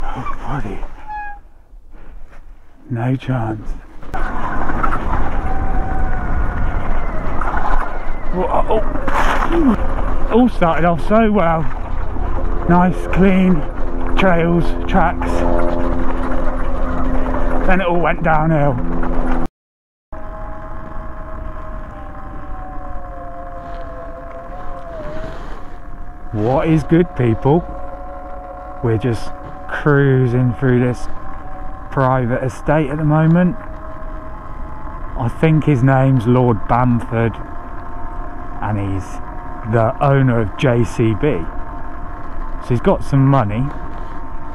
Buddy. No chance. Whoa, uh, oh. All started off so well. Nice, clean trails, tracks. Then it all went downhill. What is good, people? We're just cruising through this private estate at the moment. I think his name's Lord Bamford and he's the owner of JCB. So he's got some money,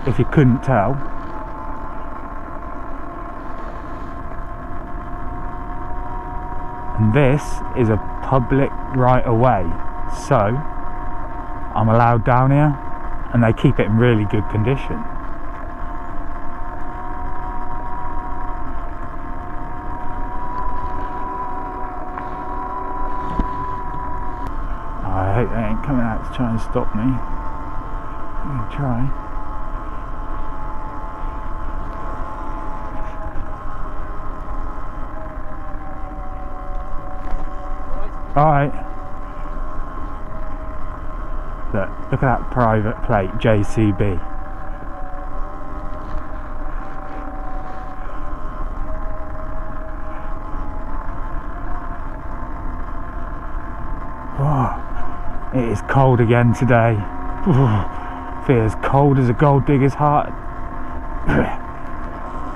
if you couldn't tell. And this is a public right of way. So I'm allowed down here and they keep it in really good condition. I hope they ain't coming out to try and stop me. I'm gonna try. Alright. Look, look at that private plate, JCB. Oh, it is cold again today. Feels cold as a gold digger's heart.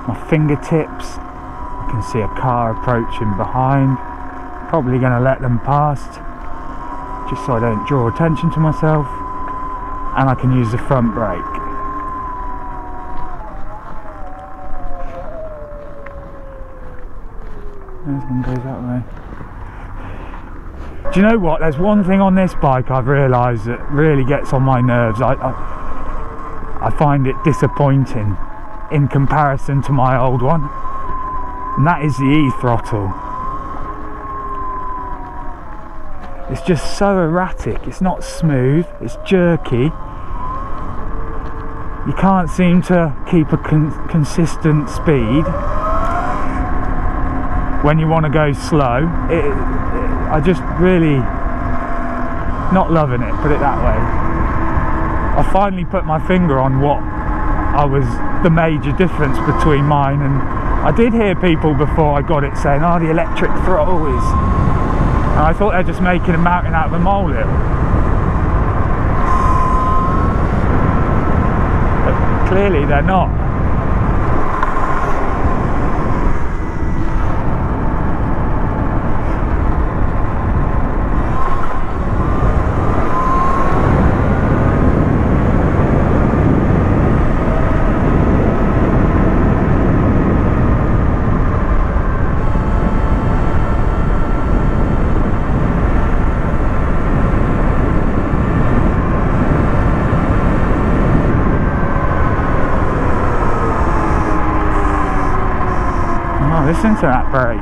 My fingertips. I can see a car approaching behind. Probably going to let them past just so I don't draw attention to myself and I can use the front brake. This one goes that way. Do you know what? There's one thing on this bike I've realised that really gets on my nerves. I, I, I find it disappointing in comparison to my old one, and that is the E throttle. It's just so erratic. It's not smooth. It's jerky. You can't seem to keep a con consistent speed when you want to go slow. It, it, I just really not loving it. Put it that way. I finally put my finger on what I was the major difference between mine and I did hear people before I got it saying, "Oh, the electric throttle is." And I thought they're just making a mountain out of a molehill. But clearly they're not. Listen to that brake.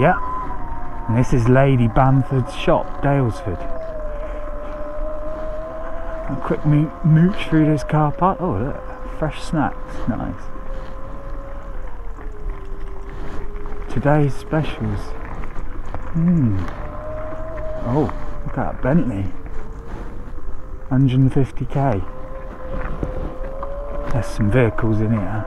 Yep. And this is Lady Bamford's shop, Daylesford. A quick mo mooch through this car park. Oh, look. Fresh snacks. Nice. Today's specials. Hmm. Oh, look at that Bentley. 150k. There's some vehicles in here.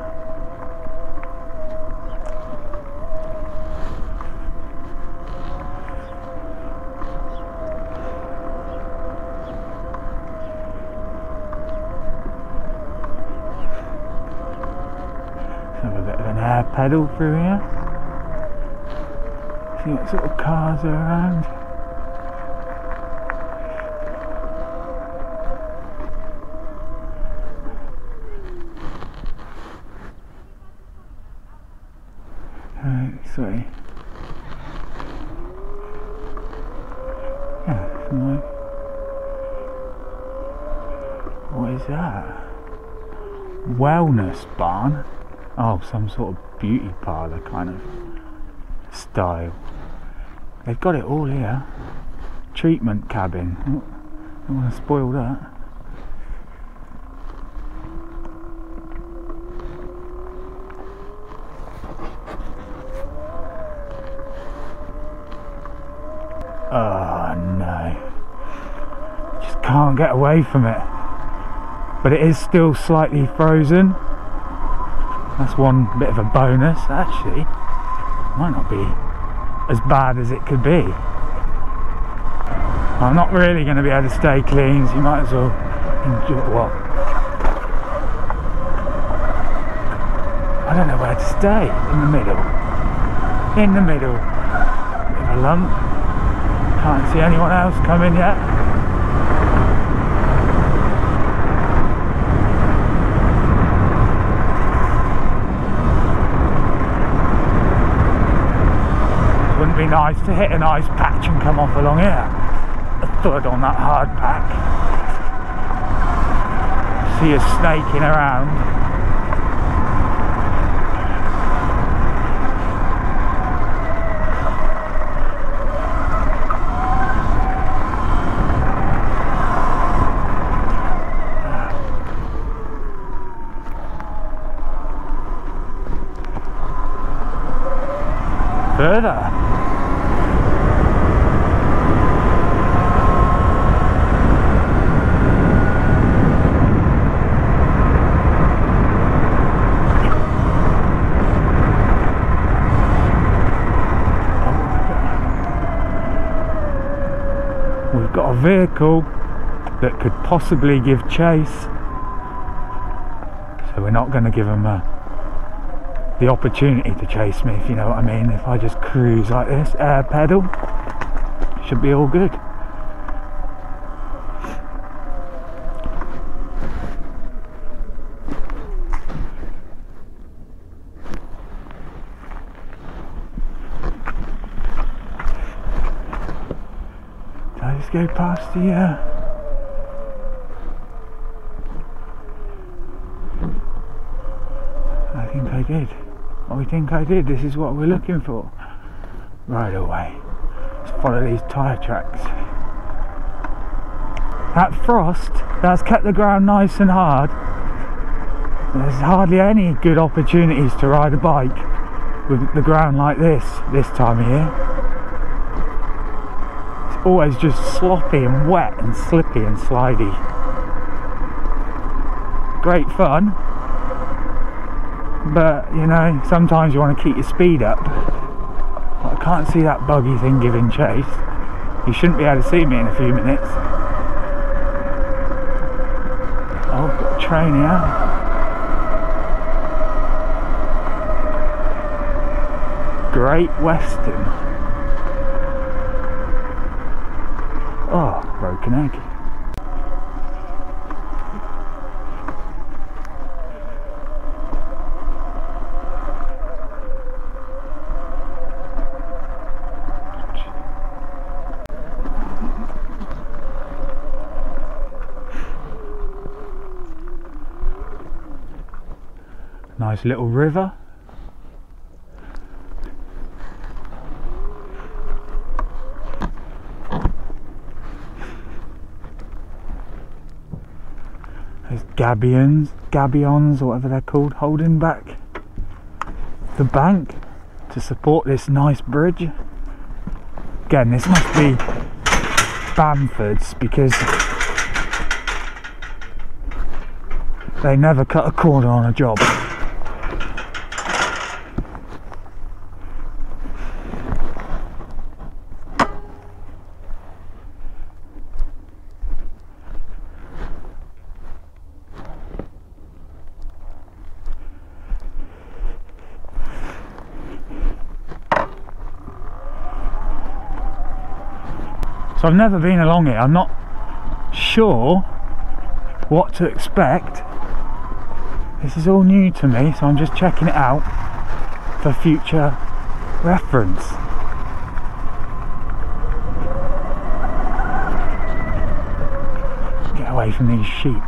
Have a bit of an air pedal through here. See what sort of cars are around. Right, sorry. Yeah, no. What is that? Wellness barn? Oh, some sort of beauty parlour kind of style. They've got it all here. treatment cabin. Oh, don't want to spoil that. Oh no. Just can't get away from it. But it is still slightly frozen. That's one bit of a bonus actually. Might not be as bad as it could be. I'm not really going to be able to stay clean, so you might as well enjoy. Well, I don't know where to stay. In the middle. In the middle. A lump. Can't see anyone else coming yet. Wouldn't be nice to hit a nice patch and come off along here. A thud on that hard pack. See us snaking around. Further. We've got a vehicle that could possibly give chase. So we're not going to give them a, uh, the opportunity to chase me, if you know what I mean. If I just cruise like this, air pedal, should be all good. I just go past the uh, I think I did. I think I did. This is what we're looking for. Right away. Let's follow these tyre tracks. That frost, that's kept the ground nice and hard. There's hardly any good opportunities to ride a bike with the ground like this, this time of year. Always just sloppy and wet and slippy and slidey. Great fun, but you know sometimes you want to keep your speed up. I can't see that buggy thing giving chase. You shouldn't be able to see me in a few minutes. Oh I've got a train here. Great Western broken egg Nice little river. There's gabions, gabions, or whatever they're called, holding back the bank to support this nice bridge. Again, this must be Bamford's because they never cut a corner on a job. I've never been along it. I'm not sure what to expect. This is all new to me, so I'm just checking it out for future reference. Get away from these sheep.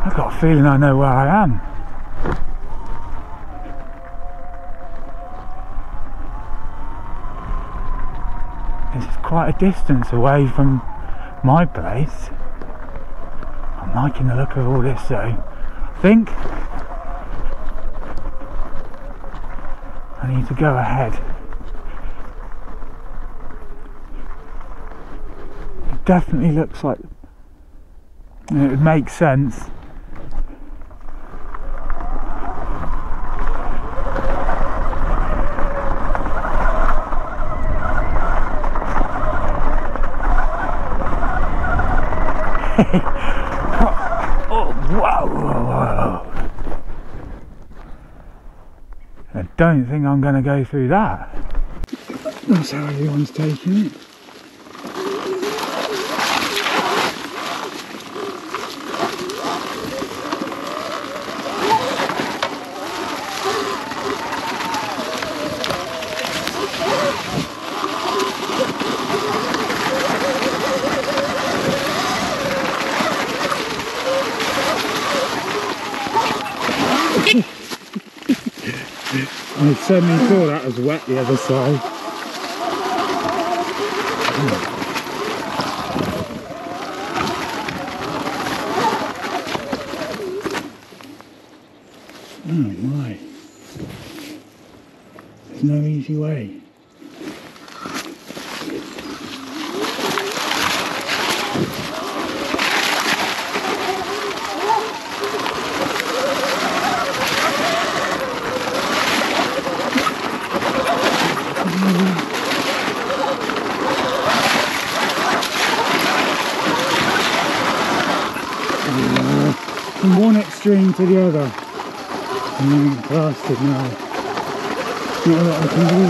I've got a feeling I know where I am. This is quite a distance away from my place. I'm liking the look of all this though. I think I need to go ahead. It definitely looks like it would make sense. oh, whoa, whoa. I don't think I'm going to go through that. That's how everyone's taking it. I suddenly thought that was wet the other side. Hmm. Hmm, oh my. There's no easy way. from one to the other. Mm, bastard now. Not a lot I can do.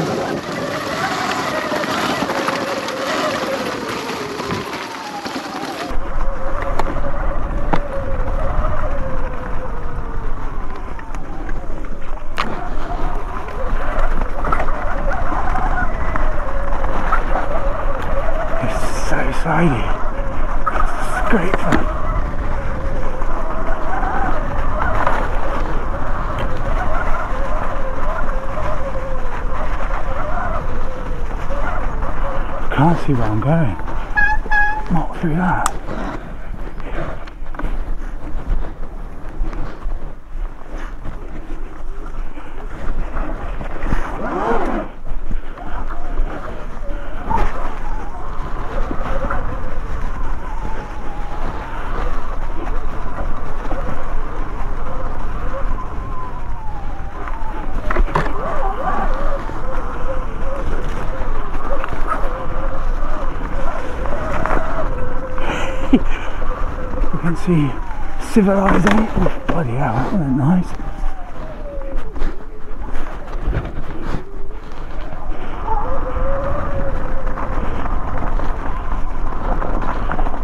It's so exciting. It's great fun. can't see where I'm going. Not through that. See civilization. Bloody hell, that wasn't nice.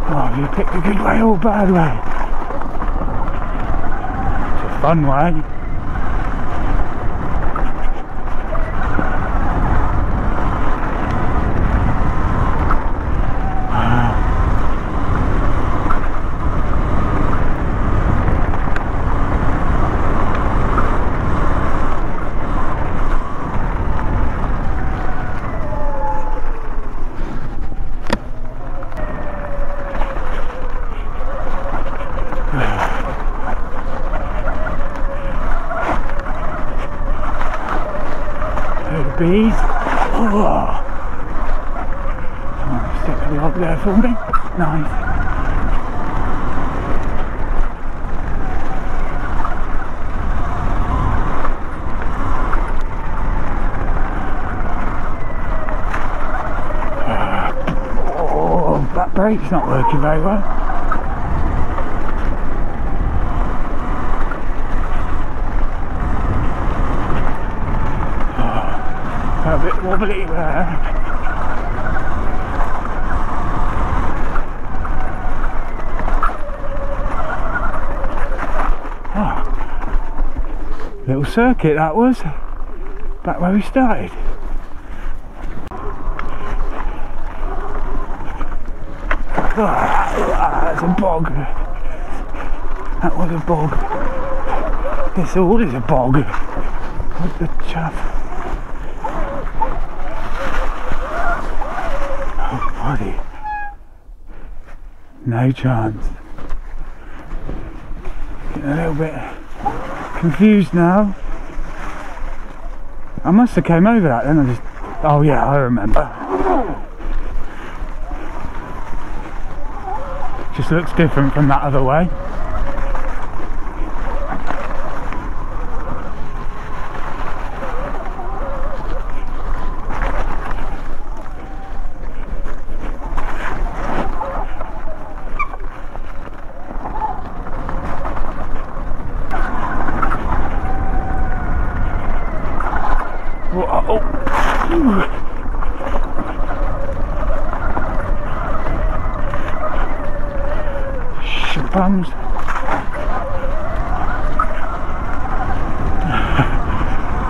Oh, you picked a good way or bad way? It's a fun way. the bees. Oh. Someone stick a log there for me. Nice. Uh, oh, that brake's not working very well. A bit wobbly there. Oh. Little circuit that was, back where we started. Ah, ah, oh, that's a bog. That was a bog. This all is a bog. What the chuff? Oh, buddy. No chance. Getting a little bit confused now. I must have came over that then. I just. Oh yeah, I remember. Just looks different from that other way. Whoa. Bums.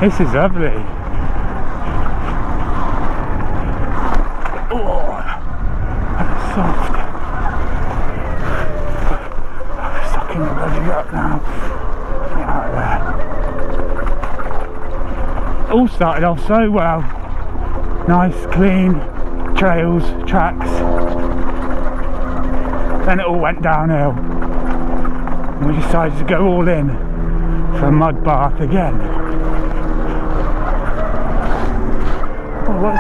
this is lovely. Oh, that's soft. Stuck in the bloody rut now. Get out of there. All started off so well. Nice, clean trails, tracks. Then it all went downhill. And we decided to go all in for a mud bath again. Oh, what's?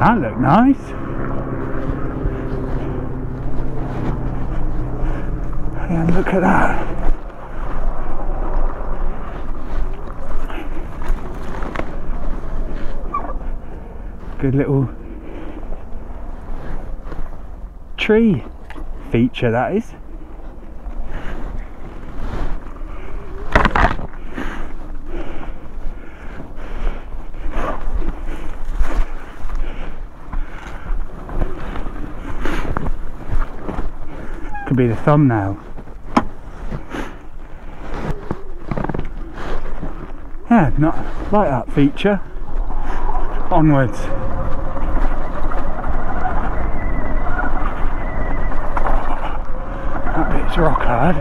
That looked nice. And look at that. Good little tree feature that is. Could be the thumbnail. Yeah, not like that feature. Onwards. That yeah.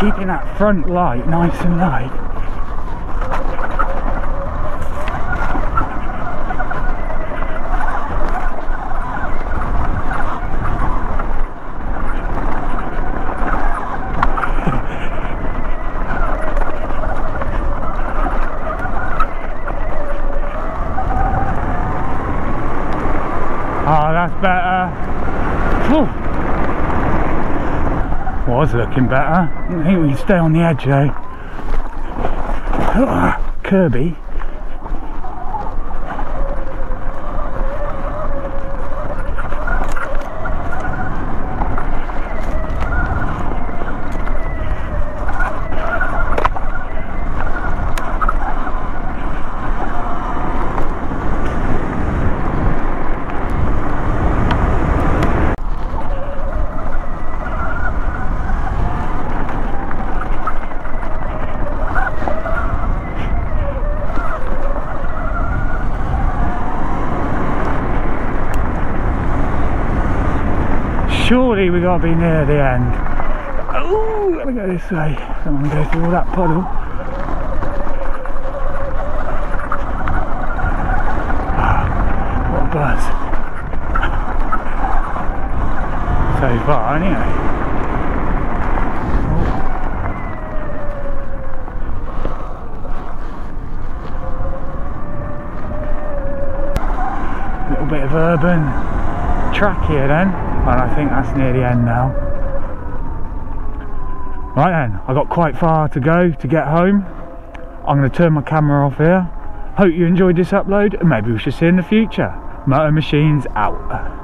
Keeping that front light nice and light. Oh, that's better. Whew. Was looking better. I think we can stay on the edge though. Ah, Kirby. We gotta be near the end. Oh, gotta go this way. Don't want to go through all that puddle. Ah, what a buzz. So far, anyway. Little bit of urban track here then I think that's near the end now. Right then I got quite far to go to get home. I'm going to turn my camera off here. Hope you enjoyed this upload and maybe we should see in the future. Moto Machinez out